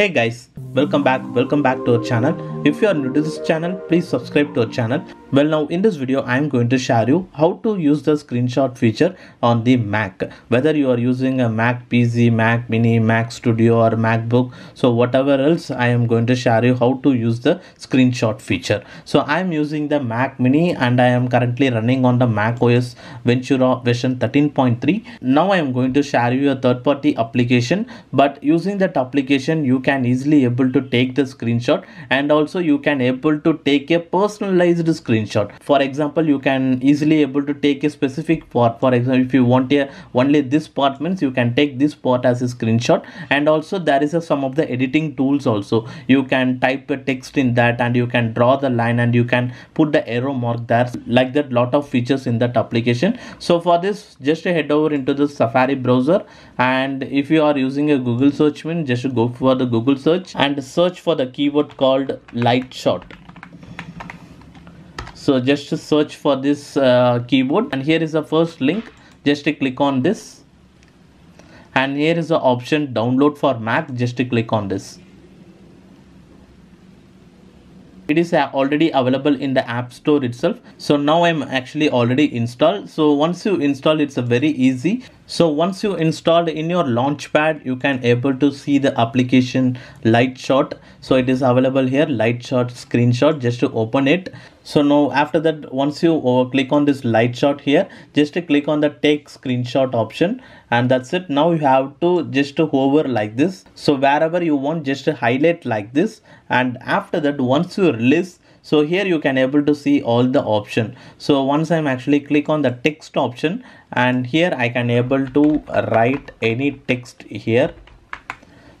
Hey guys, welcome back. Welcome back to our channel. If you are new to this channel, please subscribe to our channel. Well, now in this video, I am going to share you how to use the screenshot feature on the Mac. Whether you are using a Mac PC, Mac Mini, Mac Studio, or MacBook, so whatever else, I am going to share you how to use the screenshot feature. So I am using the Mac Mini, and I am currently running on the Mac OS Ventura version 13.3. Now I am going to share you a third-party application, but using that application, you can easily able to take the screenshot and also you can able to take a personalized screenshot for example you can easily able to take a specific part. For example if you want a only this part means you can take this part as a screenshot. And also there is a, some of the editing tools also. You can type a text in that and you can draw the line and you can put the arrow mark there. Like that lot of features in that application. So for this just head over into the safari browser. And if you are using a google search bin just go for the google search and search for the keyword called lightshot so just search for this uh, keyboard. And here is the first link. Just click on this. And here is the option download for mac. Just click on this. It is uh, already available in the app store itself. So now i'm actually already installed. So once you install it's a very easy. So once you installed in your launchpad you can able to see the application lightshot so it is available here. Lightshot screenshot. Just to open it so now after that once you uh, click on this lightshot here just click on the take screenshot option and that's it. Now you have to just hover like this. So wherever you want just highlight like this. And after that once you release so here you can able to see all the option. So once i'm actually click on the text option and here i can able to write any text here.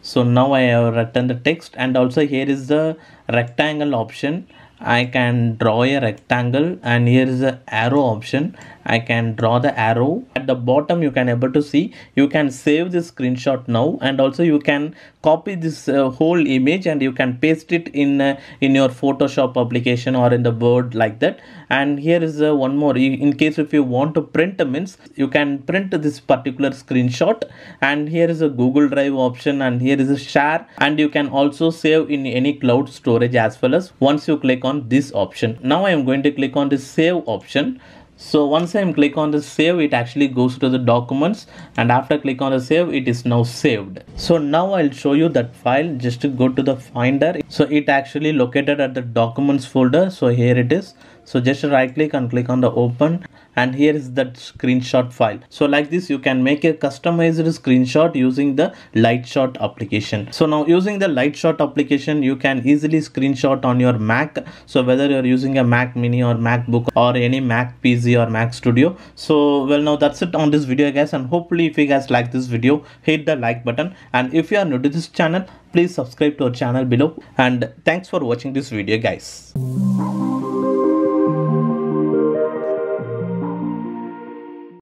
So now i have written the text and also here is the rectangle option. I can draw a rectangle and here is the arrow option. I can draw the arrow. At the bottom you can able to see. You can save this screenshot now and also you can copy this uh, whole image and you can paste it in uh, in your photoshop application or in the word like that. And here is uh, one more. In case if you want to print a means you can print this particular screenshot. And here is a google drive option and here is a share. And you can also save in any cloud storage as well as once you click on this option. Now i am going to click on the save option. So once i am click on the save it actually goes to the documents and after click on the save it is now saved. So now i'll show you that file. Just to go to the finder. So it actually located at the documents folder. So here it is so just right click and click on the open and here is that screenshot file. So like this you can make a customized screenshot using the lightshot application. So now using the lightshot application you can easily screenshot on your mac. So whether you're using a mac mini or macbook or any mac pc or mac studio. So well now that's it on this video guys and hopefully if you guys like this video hit the like button. And if you are new to this channel please subscribe to our channel below. And thanks for watching this video guys